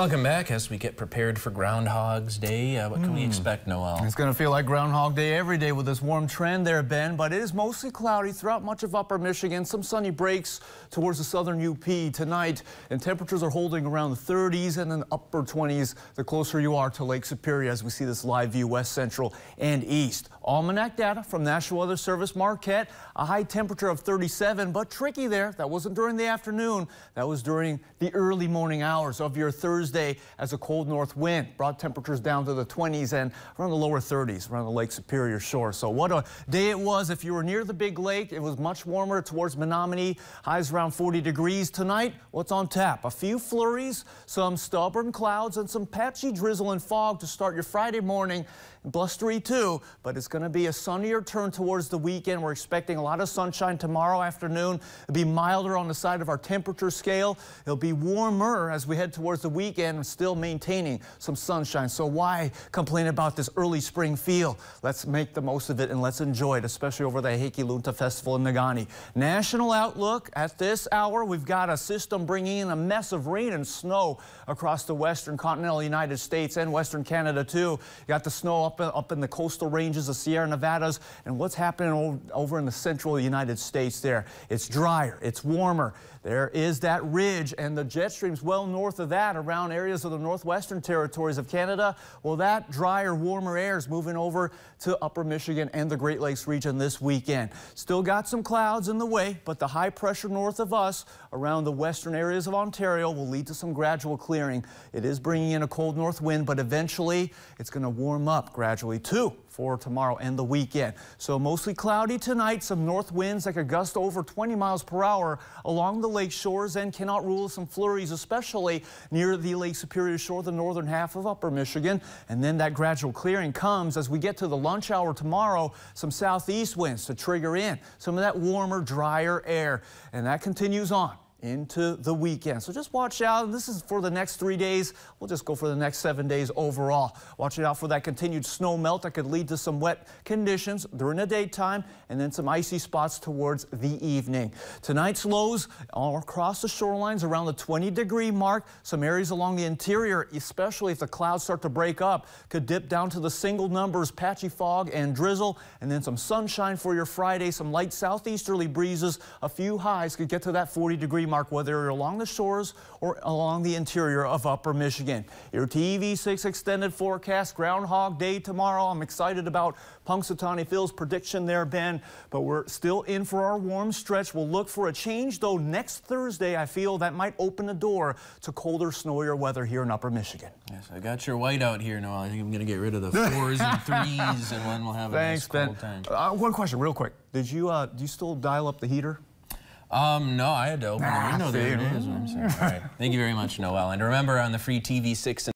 Welcome back as we get prepared for Groundhog's Day. Uh, what can mm. we hmm. expect, Noel? It's going to feel like Groundhog Day every day with this warm trend there, Ben, but it is mostly cloudy throughout much of upper Michigan. Some sunny breaks towards the southern UP tonight, and temperatures are holding around the 30s and then upper 20s the closer you are to Lake Superior as we see this live view west central and east. Almanac data from National Weather Service Marquette, a high temperature of 37, but tricky there. That wasn't during the afternoon. That was during the early morning hours of your Thursday Thursday as a cold north wind brought temperatures down to the 20s and around the lower 30s around the Lake Superior shore. So what a day it was. If you were near the big lake, it was much warmer towards Menominee. Highs around 40 degrees tonight. What's on tap? A few flurries, some stubborn clouds, and some patchy drizzle and fog to start your Friday morning. Blustery too, but it's going to be a sunnier turn towards the weekend. We're expecting a lot of sunshine tomorrow afternoon. It'll be milder on the side of our temperature scale. It'll be warmer as we head towards the weekend weekend still maintaining some sunshine. So why complain about this early spring feel? Let's make the most of it and let's enjoy it, especially over the Lunta Festival in Negaunee. National outlook at this hour, we've got a system bringing in a mess of rain and snow across the western continental United States and western Canada too. You got the snow up, up in the coastal ranges of Sierra Nevadas and what's happening over in the central United States there. It's drier, it's warmer. There is that ridge and the jet streams well north of that around areas of the northwestern territories of Canada. Well, that drier, warmer air is moving over to upper Michigan and the Great Lakes region this weekend. Still got some clouds in the way, but the high pressure north of us around the western areas of Ontario will lead to some gradual clearing. It is bringing in a cold north wind, but eventually it's going to warm up gradually too for tomorrow and the weekend. So mostly cloudy tonight, some north winds that could gust over 20 miles per hour along the lake shores and cannot rule some flurries, especially near the Lake Superior shore, the northern half of upper Michigan. And then that gradual clearing comes as we get to the lunch hour tomorrow, some southeast winds to trigger in some of that warmer, drier air. And that continues on into the weekend. So just watch out. This is for the next three days. We'll just go for the next seven days overall. Watch out for that continued snow melt that could lead to some wet conditions during the daytime and then some icy spots towards the evening. Tonight's lows all across the shorelines around the 20 degree mark. Some areas along the interior, especially if the clouds start to break up, could dip down to the single numbers, patchy fog and drizzle, and then some sunshine for your Friday, some light southeasterly breezes. A few highs could get to that 40 degree mark, whether you're along the shores or along the interior of upper Michigan. Your TV6 extended forecast, Groundhog Day tomorrow. I'm excited about Punxsutawney Phil's prediction there, Ben, but we're still in for our warm stretch. We'll look for a change, though, next Thursday. I feel that might open the door to colder, snowier weather here in upper Michigan. Yes, I got your white out here, Noel. I think I'm going to get rid of the fours and threes, and then we'll have a Thanks, nice cold ben. time. Uh, one question, real quick. Did you, uh, do you still dial up the heater? Um, no, I had to open ah, the window there. It is. All right. Thank you very much, Noel. And remember on the free TV6